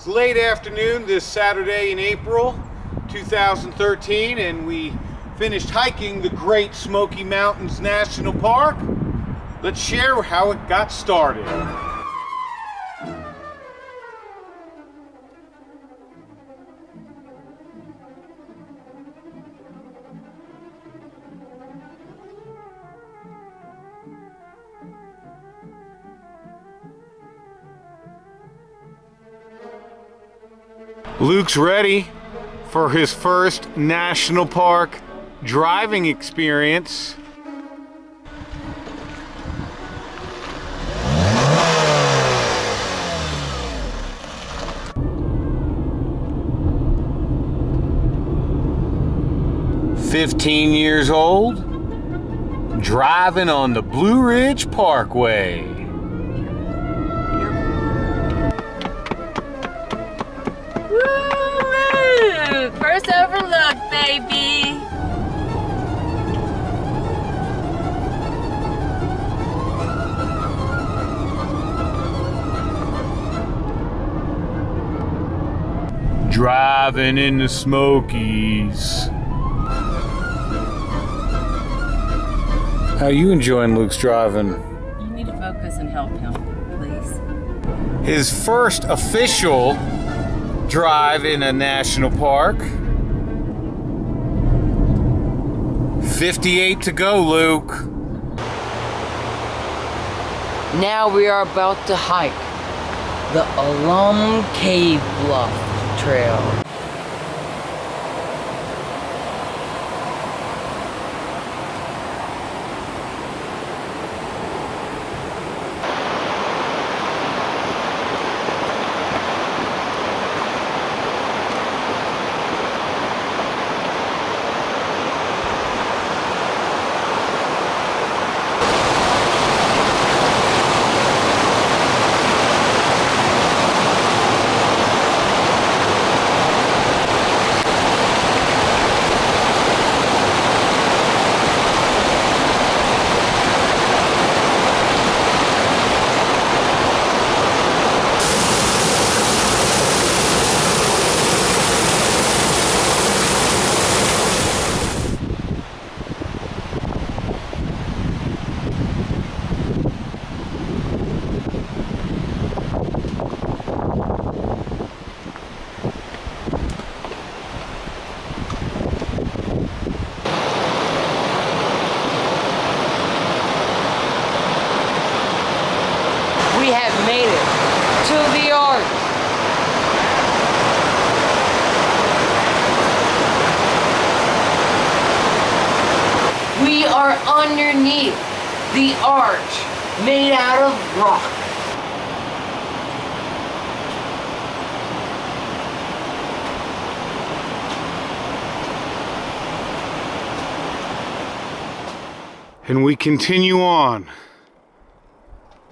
It's late afternoon this Saturday in April 2013 and we finished hiking the Great Smoky Mountains National Park. Let's share how it got started. Luke's ready for his first national park driving experience. Fifteen years old, driving on the Blue Ridge Parkway. First overlook, baby. Driving in the Smokies. How you enjoying Luke's driving? You need to focus and help him, please. His first official drive in a national park. 58 to go, Luke. Now we are about to hike the Alum Cave Bluff Trail. We have made it to the arch. We are underneath the arch made out of rock. And we continue on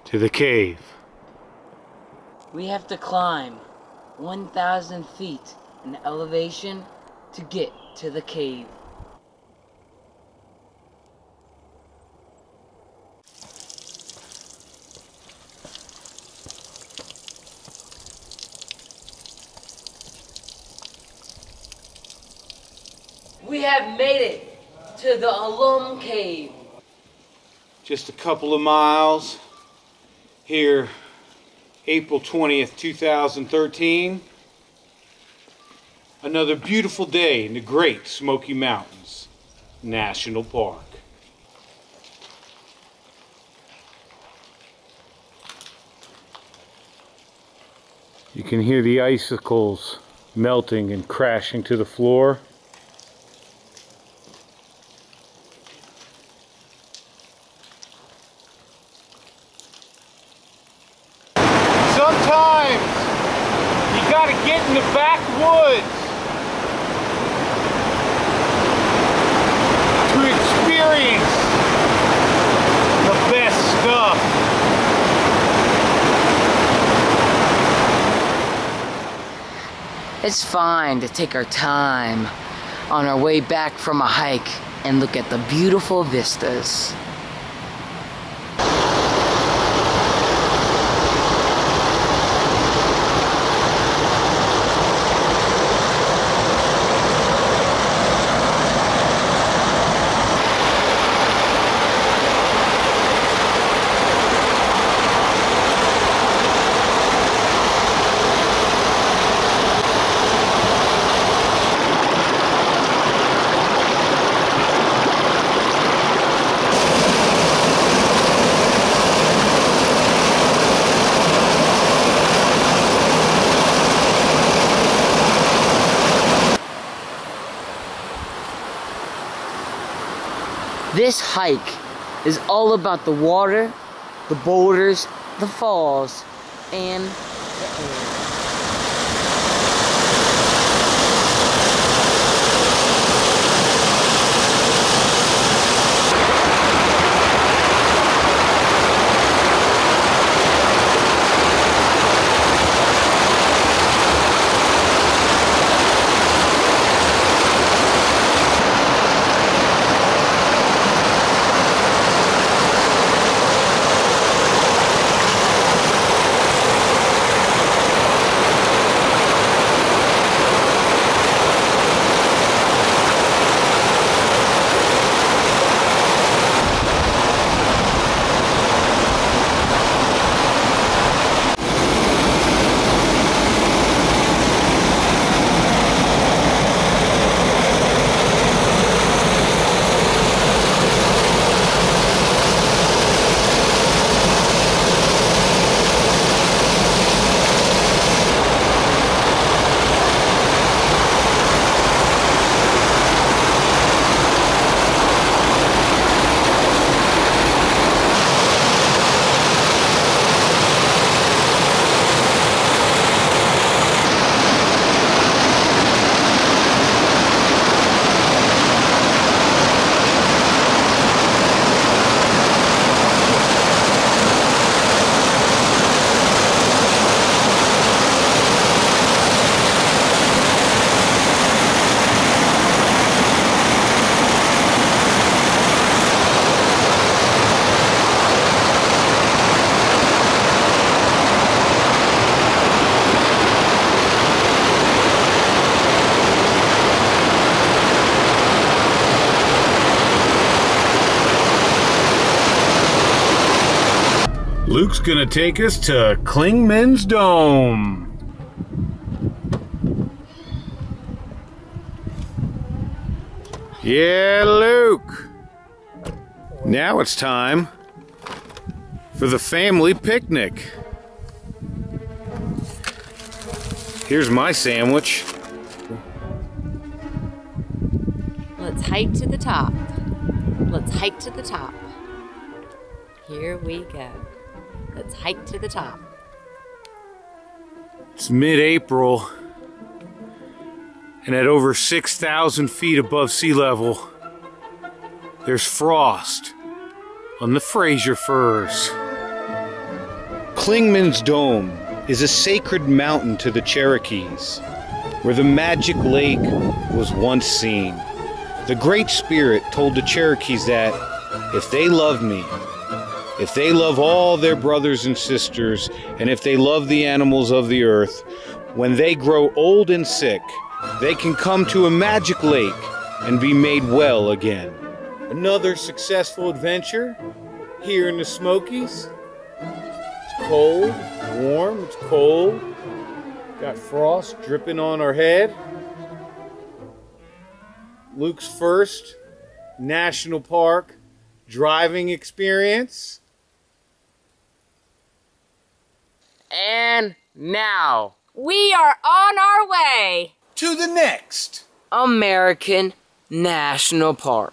to the cave. We have to climb 1,000 feet in elevation to get to the cave. We have made it to the Alum Cave. Just a couple of miles here, April 20th, 2013. Another beautiful day in the Great Smoky Mountains National Park. You can hear the icicles melting and crashing to the floor. Sometimes you gotta get in the backwoods to experience the best stuff. It's fine to take our time on our way back from a hike and look at the beautiful vistas. This hike is all about the water, the boulders, the falls, and the air. Luke's gonna take us to Clingman's Dome. Yeah, Luke. Now it's time for the family picnic. Here's my sandwich. Let's hike to the top. Let's hike to the top. Here we go. Let's hike to the top. It's mid April, and at over 6,000 feet above sea level, there's frost on the Fraser firs. Clingman's Dome is a sacred mountain to the Cherokees, where the magic lake was once seen. The Great Spirit told the Cherokees that if they love me, if they love all their brothers and sisters, and if they love the animals of the earth, when they grow old and sick, they can come to a magic lake and be made well again. Another successful adventure here in the Smokies. It's cold, warm, it's cold. Got frost dripping on our head. Luke's first national park driving experience. And now, We are on our way. To the next. American National Park.